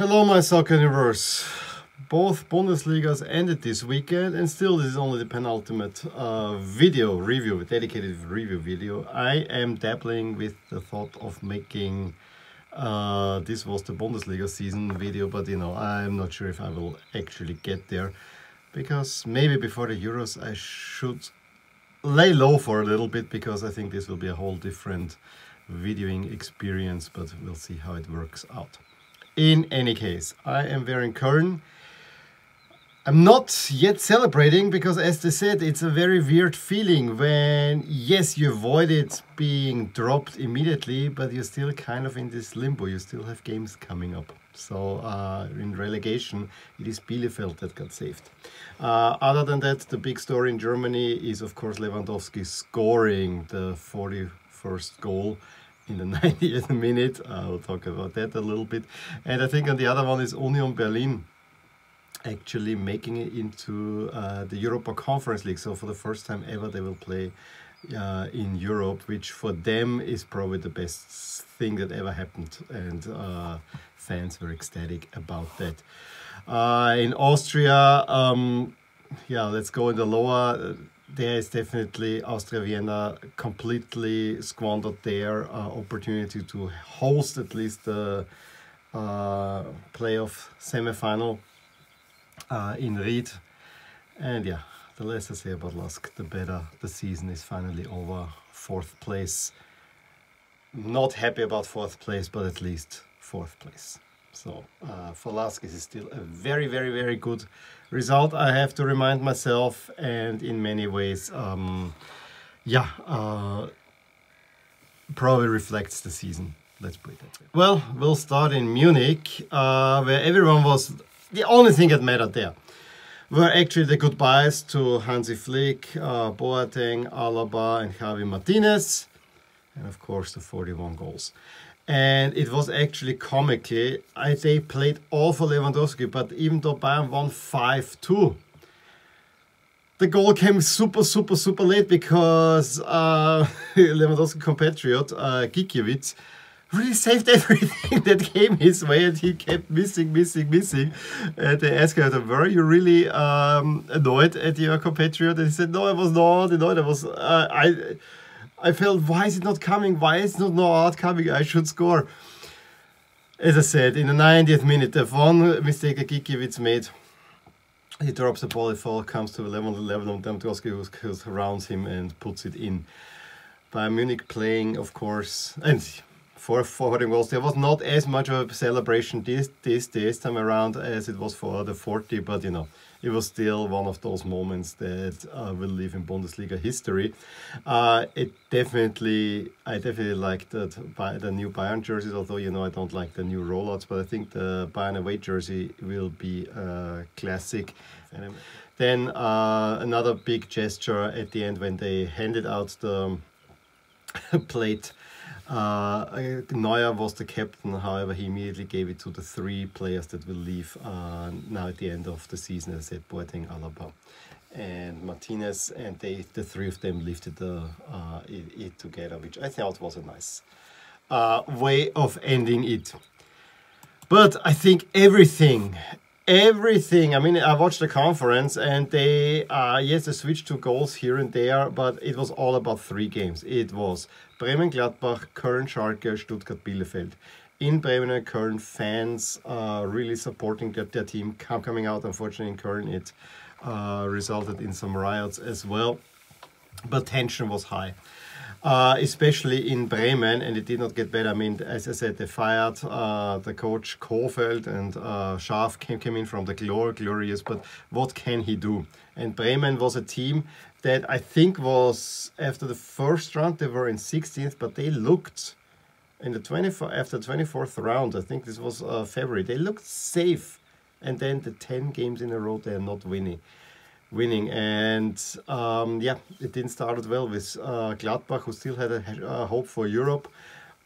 Hello, my soccer universe. Both Bundesligas ended this weekend, and still, this is only the penultimate uh, video review, dedicated review video. I am dabbling with the thought of making uh, this was the Bundesliga season video, but you know, I'm not sure if I will actually get there because maybe before the Euros I should lay low for a little bit because I think this will be a whole different videoing experience, but we'll see how it works out. In any case, I am wearing Köln. I'm not yet celebrating because, as they said, it's a very weird feeling when, yes, you avoided being dropped immediately, but you're still kind of in this limbo. You still have games coming up. So, uh, in relegation, it is Bielefeld that got saved. Uh, other than that, the big story in Germany is, of course, Lewandowski scoring the 41st goal in the 90th minute. I'll talk about that a little bit. And I think on the other one is Union Berlin actually making it into uh, the Europa Conference League. So for the first time ever, they will play uh, in Europe, which for them is probably the best thing that ever happened. And uh, fans were ecstatic about that. Uh, in Austria, um, yeah, let's go in the lower there is definitely Austria Vienna completely squandered their uh, opportunity to host at least the uh, playoff semi-final uh, in Ried. And yeah, the less I say about LASK, the better. The season is finally over. Fourth place. Not happy about fourth place, but at least fourth place. So uh, it is still a very, very, very good result. I have to remind myself, and in many ways, um, yeah, uh, probably reflects the season. Let's put it that way. Well, we'll start in Munich, uh, where everyone was the only thing that mattered there were actually the goodbyes to Hansi Flick, uh, Boateng, Alaba, and Javi Martinez, and of course the 41 goals and it was actually comically. I they played all for Lewandowski, but even though Bayern won 5-2, the goal came super, super, super late because uh, Lewandowski compatriot uh, Gikiewicz really saved everything that came his way and he kept missing, missing, missing. And they asked him, were you really um, annoyed at your compatriot? And he said, no, I was not annoyed. I was, uh, I, I felt, why is it not coming? Why is not not coming? I should score. As I said, in the 90th minute, the one mistake that Gikiewicz made, he drops the ball, it fall, comes to the level, level of Lewandowski who surrounds him and puts it in. Bayern Munich playing, of course, and for forwarding goals, there was not as much of a celebration this, this, this time around as it was for the 40, but you know, it was still one of those moments that uh, will live in Bundesliga history. Uh, it definitely, I definitely like that by the new Bayern jerseys. Although you know I don't like the new rollouts, but I think the Bayern away jersey will be a classic. Then uh, another big gesture at the end when they handed out the plate uh, Neuer was the captain, however, he immediately gave it to the three players that will leave uh, now at the end of the season, as I said, Boateng, Alaba and Martinez, and they, the three of them lifted uh, it, it, together, which I thought was a nice uh, way of ending it. But I think everything, everything. I mean, I watched the conference and they, uh, yes, they switched to goals here and there, but it was all about three games. It was Bremen Gladbach, Köln Schalke, Stuttgart Bielefeld. In Bremen and Köln, fans uh, really supporting their, their team coming out. Unfortunately, in Köln, it uh, resulted in some riots as well, but tension was high uh, especially in Bremen, and it did not get better. I mean, as I said, they fired uh, the coach Kohfeldt, and uh, came, came in from the glor glorious, but what can he do? And Bremen was a team that I think was, after the first round, they were in 16th, but they looked in the 24 after the 24th round, I think this was uh, February, they looked safe. And then the 10 games in a row, they are not winning winning. And um, yeah, it didn't start well with uh, Gladbach, who still had a, a hope for Europe.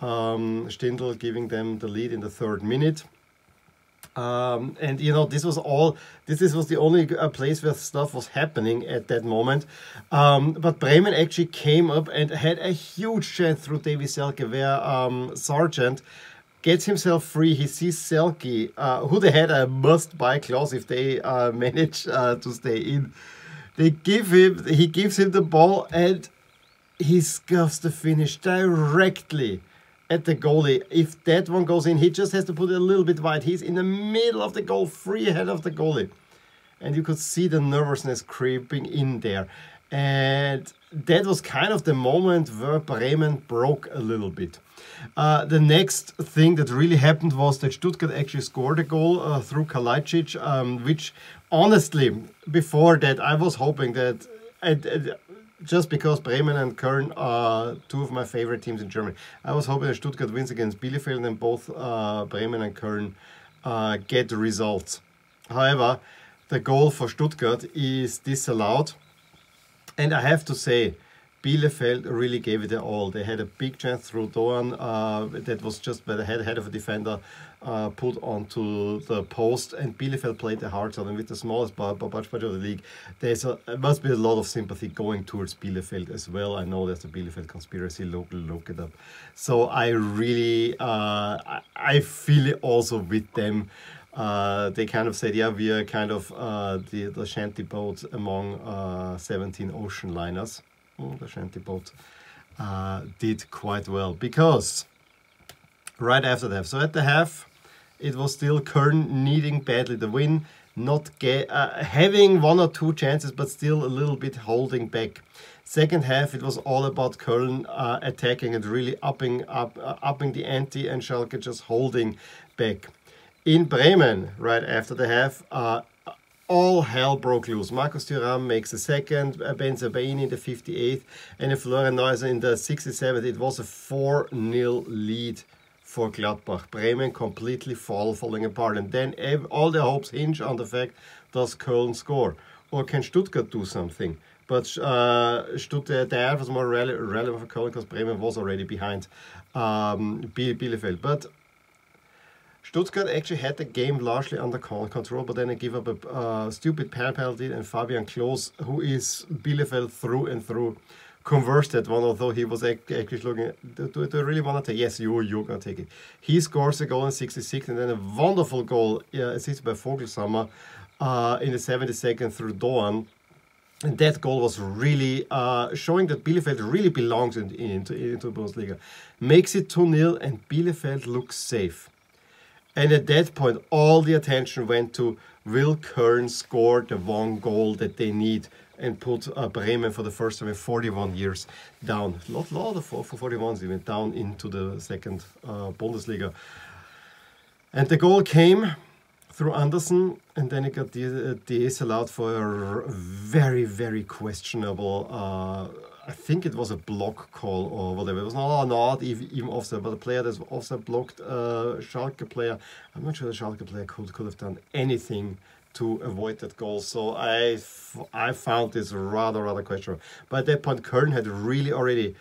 Um, Stindl giving them the lead in the third minute. Um, and you know this was all this, this was the only uh, place where stuff was happening at that moment um, but Bremen actually came up and had a huge chance through Davie Selke where um, Sargent gets himself free. He sees Selke, uh, who they had a must-buy clause if they uh, manage uh, to stay in. They give him, he gives him the ball, and he scuffs the finish directly at the goalie. If that one goes in, he just has to put it a little bit wide. He's in the middle of the goal, free ahead of the goalie. And you could see the nervousness creeping in there. And that was kind of the moment where Bremen broke a little bit. Uh, the next thing that really happened was that Stuttgart actually scored a goal uh, through Kalajdzic, um, which honestly, before that, I was hoping that just because Bremen and Köln are two of my favorite teams in Germany. I was hoping that Stuttgart wins against Bielefeld and both uh, Bremen and Köln uh, get results. However, the goal for Stuttgart is disallowed. And I have to say, Bielefeld really gave it all. They had a big chance through Doan uh, that was just by the head, head of a defender uh, put onto the post, and Bielefeld played the hearts out. And with the smallest budget of the league, there's a, there must be a lot of sympathy going towards Bielefeld as well. I know there's a Bielefeld conspiracy. Local, look it up. So I really, uh, I, feel it also with them. Uh, they kind of said, yeah, we are kind of uh, the, the shanty boat among uh, 17 ocean liners the shanty boat uh, did quite well because right after that, so at the half, it was still Köln needing badly the win, not get, uh, having one or two chances, but still a little bit holding back. Second half, it was all about Köln uh, attacking and really upping up, upping the ante, and Schalke just holding back. In Bremen, right after the half, uh, all hell broke loose. Marcus Thuram makes a second, uh, Bensebaini in the 58th, and Florian Neuhaus in the 67th. It was a 4-0 lead for Gladbach. Bremen completely fall, falling apart. And then all the hopes hinge on the fact, does Köln score? Or can Stuttgart do something? But uh, Stuttgart, the was more relevant for Köln because Bremen was already behind um, Bielefeld. But Stuttgart actually had the game largely under control, but then they give up a uh, stupid penalty, and Fabian Klos, who is Bielefeld through and through, converts that one, although he was actually looking, do, do, I really want to take it? Yes, you, you're going to take it. He scores a goal in 66, and then a wonderful goal uh, assisted by Voglsammer uh, in the 72nd through Doan. And that goal was really uh, showing that Bielefeld really belongs in, in, into, into Bundesliga. Makes it 2 0, and Bielefeld looks safe. And at that point, all the attention went to will Köln score the one goal that they need and put uh, Bremen for the first time in 41 years down. A lot, lot of for, for 41s, they went down into the second uh, Bundesliga. And the goal came through Andersen, and then it got disallowed for a very, very questionable. Uh, I think it was a block call or whatever. It was not, not even, even offside, but a player that offside blocked a uh, Schalke player. I'm not sure the Schalke player could, could have done anything to avoid that goal. So I, I found this rather, rather questionable. But at that point, Köln had really already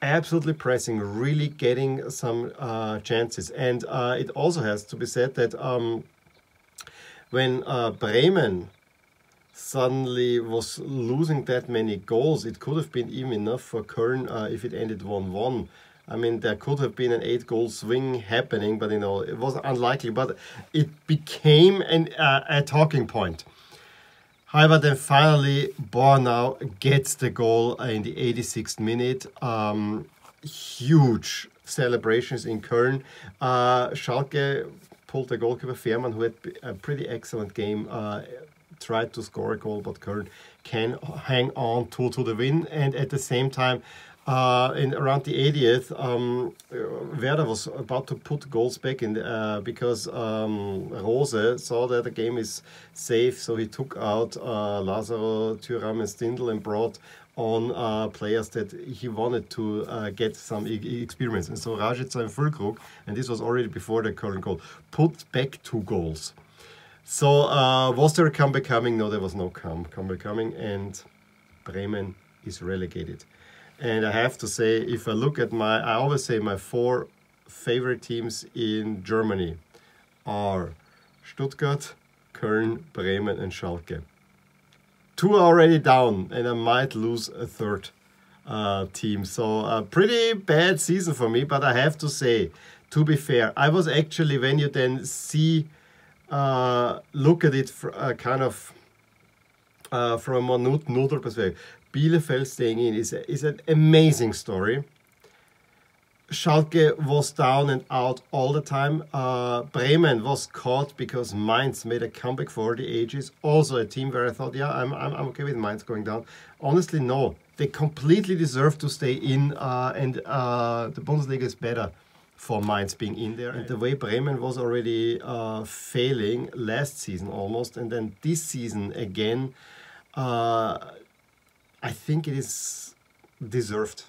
absolutely pressing, really getting some uh, chances. And uh, it also has to be said that um, when uh, Bremen suddenly was losing that many goals. It could have been even enough for Köln uh, if it ended 1-1. I mean, there could have been an eight-goal swing happening, but you know it was unlikely. But it became an, uh, a talking point. However, then finally Bornauw gets the goal in the 86th minute. Um, huge celebrations in Köln. Uh, Schalke pulled the goalkeeper Fährmann, who had a pretty excellent game uh, tried to score a goal, but Köln can hang on to, to the win. And at the same time, uh, in around the 80th, um, Werder was about to put goals back in uh, because um, Rose saw that the game is safe, so he took out uh, Lazaro, Thuram, and Stindl and brought on uh, players that he wanted to uh, get some e experience. And so Rashica and Füllkrug, and this was already before the current goal, put back two goals. So uh, was there a comeback coming? No, there was no come, comeback coming, and Bremen is relegated. And I have to say, if I look at my, I always say my four favorite teams in Germany are Stuttgart, Köln, Bremen, and Schalke. Two are already down, and I might lose a third uh, team. So a pretty bad season for me, but I have to say, to be fair, I was actually when you then see, uh, look at it uh, kind of uh, from a neutral perspective. Bielefeld staying in is a, is an amazing story. Schalke was down and out all the time. Uh, Bremen was caught because Mainz made a comeback for the ages. Also a team where I thought, yeah, I'm, I'm, I'm okay with Mainz going down. Honestly, no. They completely deserve to stay in uh, and the Bundesliga is better for Mainz being in there. And the way Bremen was already uh, failing last season almost and then this season again, uh, I think it is deserved,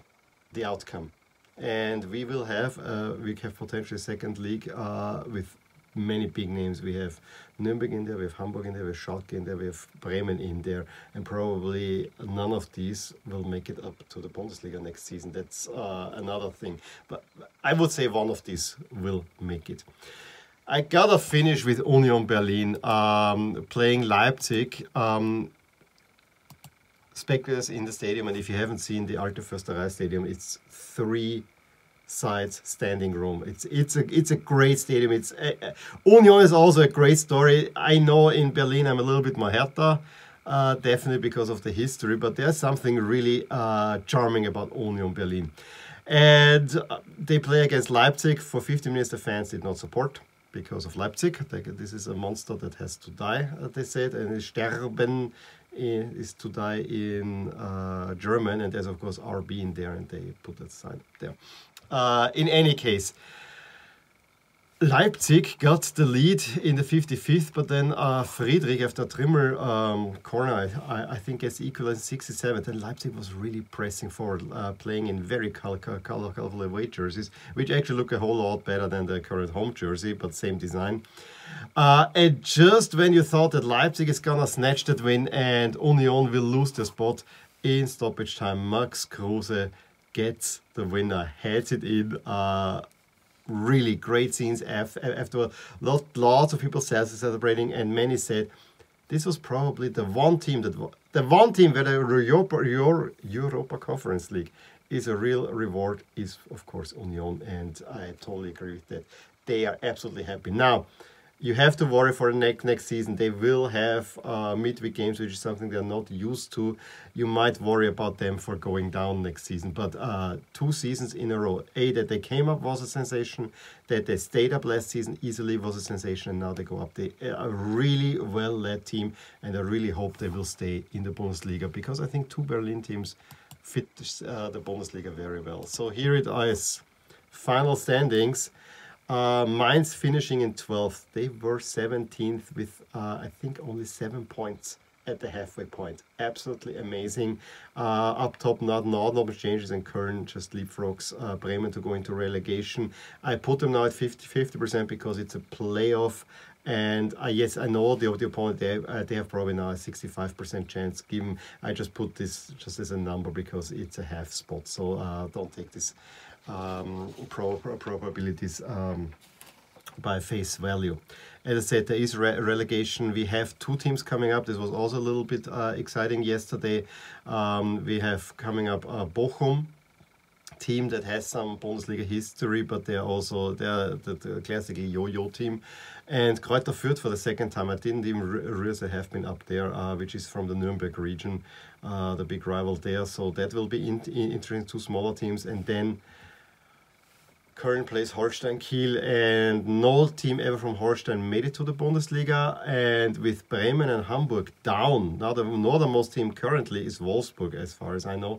the outcome and we will have uh, we have potentially second league uh, with many big names. We have Nürnberg in there, we have Hamburg in there, we have Schalke in there, we have Bremen in there, and probably none of these will make it up to the Bundesliga next season. That's uh, another thing. But I would say one of these will make it. I gotta finish with Union Berlin um, playing Leipzig. Um, spectators in the stadium, and if you haven't seen the Alte Försterei Stadium, it's three sides standing room. It's it's a it's a great stadium. It's uh, Union is also a great story. I know in Berlin I'm a little bit more Hertha, uh, definitely because of the history, but there's something really uh, charming about Union Berlin. And uh, they play against Leipzig for 50 minutes. The fans did not support because of Leipzig. This is a monster that has to die, uh, they said, and sterben is to die in uh, German, and there's of course RB in there, and they put that sign there. Uh, in any case, Leipzig got the lead in the 55th, but then uh, Friedrich after Trimmel um, corner, I, I, think gets equal in 67th, and Leipzig was really pressing forward, uh, playing in very colorful color, away jerseys, which actually look a whole lot better than the current home jersey, but same design. Uh, and just when you thought that Leipzig is gonna snatch that win and Union will lose the spot in stoppage time, Max Kruse gets the winner, heads it in. Uh, really great scenes after lot, lots of people celebrating, and many said this was probably the one team that the one team where the Europa, Europa Conference League is a real reward is of course Union, and I totally agree with that. They are absolutely happy now you have to worry for the next next season. They will have uh, midweek games, which is something they're not used to. You might worry about them for going down next season, but uh, two seasons in a row. A that they came up was a sensation. That they stayed up last season easily was a sensation, and now they go up. They are a really well led team, and I really hope they will stay in the Bundesliga because I think two Berlin teams fit uh, the Bundesliga very well. So here it is, final standings. Uh, Mainz finishing in 12th. They were 17th with, uh, I think, only seven points at the halfway point. Absolutely amazing. Uh, up top, not, much changes, and Köln just leapfrogs uh, Bremen to go into relegation. I put them now at 50 50% because it's a playoff. And uh, yes, I know the, the opponent, they, uh, they have probably now a 65% chance given. I just put this just as a number because it's a half spot. So uh, don't take this um, pro probabilities um, by face value. As I said, there is re relegation. We have two teams coming up. This was also a little bit uh, exciting yesterday. Um, we have coming up uh, Bochum, team that has some Bundesliga history, but they're also they're the, the classical yo-yo team. And Greuther Fürth for the second time. I didn't even realize they have been up there, uh, which is from the Nuremberg region, uh, the big rival there. So that will be in, in, interesting. Two smaller teams, and then current place Holstein Kiel, and no team ever from Holstein made it to the Bundesliga. And with Bremen and Hamburg down, now the northernmost team currently is Wolfsburg, as far as I know.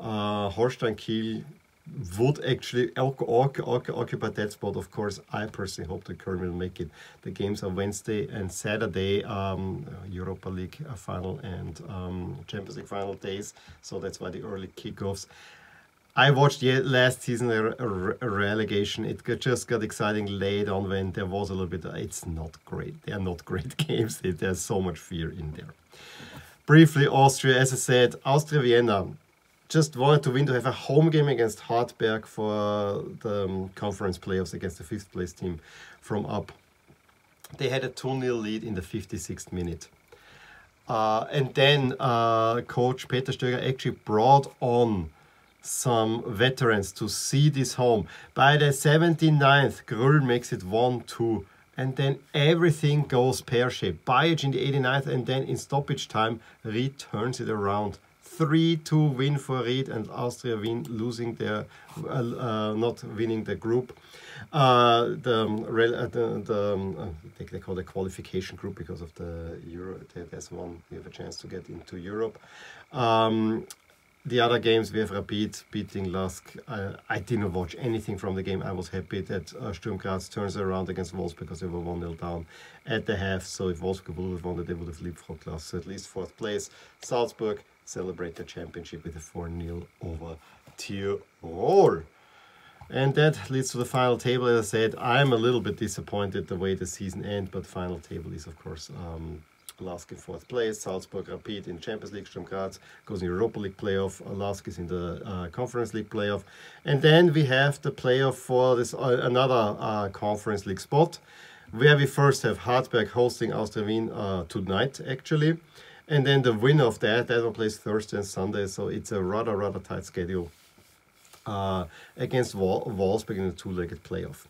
Uh, Holstein Kiel would actually occupy that spot. Of course, I personally hope the Köln will make it. The games are Wednesday and Saturday, um, Europa League final and um, Champions League final days. So that's why the early kickoffs. I watched last season a, a, relegation. It just got exciting late on when there was a little bit. It's not great. They are not great games. There's so much fear in there. Briefly, Austria. As I said, Austria Vienna just wanted to win to have a home game against Hartberg for the um, conference playoffs against the fifth place team from up. They had a 2 0 lead in the 56th minute. Uh, and then uh, coach Peter Stöger actually brought on some veterans to see this home. By the 79th, Grüll makes it 1-2 and then everything goes pear-shaped. Bajic in the 89th and then in stoppage time, Ried turns it around. 3-2 win for Ried and Austria win, losing their, uh, not winning the group. Uh, the, uh, the, the um, they, they, call the qualification group because of the Euro. There's one we have a chance to get into Europe. Um, the other games we have Rapid beating Lask. Uh, I didn't watch anything from the game. I was happy that uh, Sturm Graz turns around against Wolfsburg because they were 1 0 down at the half. So if Wolfsburg would have won they would have leapfrogged Lask. So at least fourth place. Salzburg celebrate the championship with a 4 0 over Tirol. And that leads to the final table. As I said, I'm a little bit disappointed the way the season ended, but final table is, of course, um, Lask in fourth place, Salzburg Rapid in Champions League, Sturm Graz goes in Europa League playoff, Lask is in the uh, Conference League playoff. And then we have the playoff for this uh, another uh, Conference League spot, where we first have Hartberg hosting Austria Wien uh, tonight, actually. And then the winner of that, that one plays Thursday and Sunday, so it's a rather, rather tight schedule uh, against Wolfsburg in a two-legged playoff.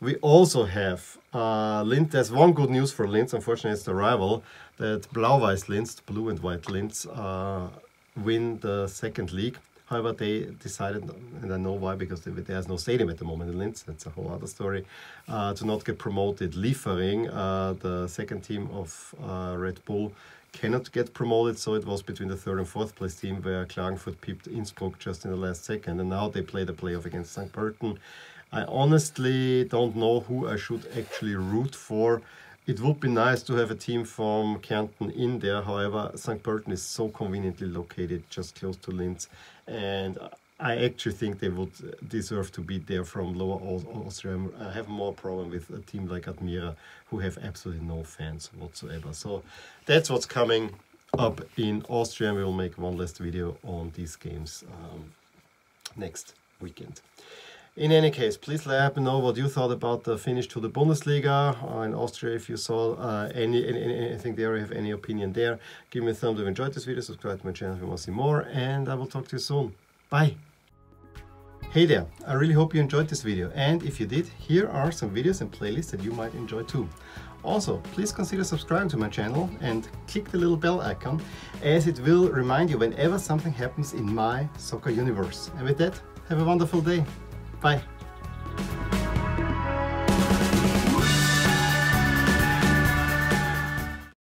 We also have uh, Linz. There's one good news for Linz. Unfortunately, it's the rival that Blau-Weiß Linz, blue and white Linz, uh, win the second league. However, they decided, and I know why, because there's no stadium at the moment in Linz, that's a whole other story, uh, to not get promoted. Liefering, uh, the second team of uh, Red Bull, cannot get promoted, so it was between the third and fourth place team where Klagenfurt pipped Innsbruck just in the last second, and now they play the playoff against St. Pölten. I honestly don't know who I should actually root for. It would be nice to have a team from Kärnten in there, however, St. Pölten is so conveniently located just close to Linz, and I actually think they would deserve to be there from Lower Austria. I have more problem with a team like Admira, who have absolutely no fans whatsoever. So that's what's coming up in Austria. We will make one last video on these games um, next weekend. In any case, please let me know what you thought about the finish to the Bundesliga uh, in Austria. If you saw uh, any, any, anything there, have any opinion there, give me a thumb up if you enjoyed this video, subscribe to my channel if you want to see more, and I will talk to you soon. Bye! Hey there, I really hope you enjoyed this video and if you did, here are some videos and playlists that you might enjoy too. Also, please consider subscribing to my channel and click the little bell icon as it will remind you whenever something happens in my soccer universe. And with that, have a wonderful day. Bye.